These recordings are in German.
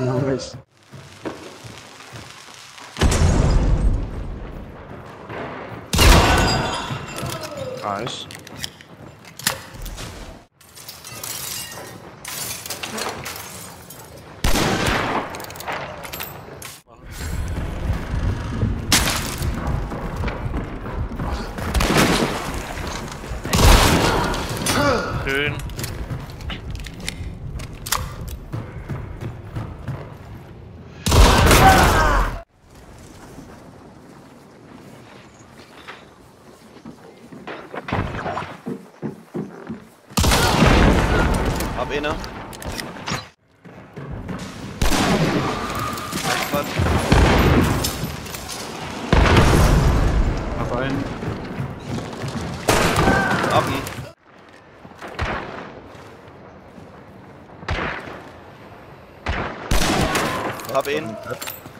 No worries. Nice. Schön. Hab eine. Was? Hab einen. Hab ihn. Hab ihn.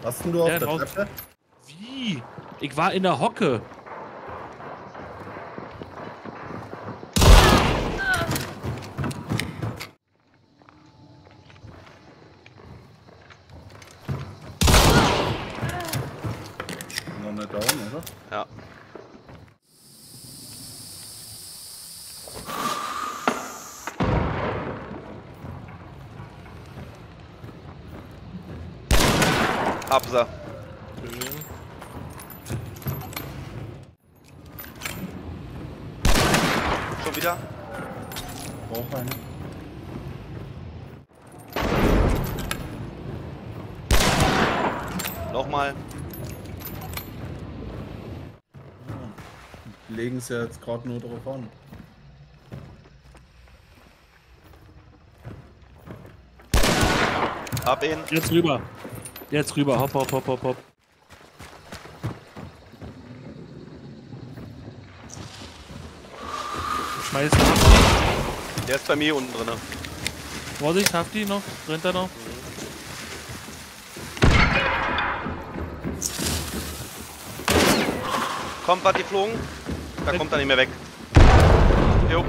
Was denn du auf der. Treppe? Wie? Ich war in der Hocke. Nicht down, oder? Ja. Absa. Schön. Schon wieder? Brauch eine. Nochmal. Legen es ja jetzt gerade nur drauf an. Hab ihn. Jetzt rüber. Jetzt rüber. Hopp, hopp, hopp, hopp, hopp. Schmeiß Hafti. Der ist bei mir unten drin. Vorsicht, Hafti noch. Rennt er noch? Kommt was geflogen? Da kommt er nicht mehr weg. Jo.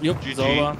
Jupp, GG. sauber.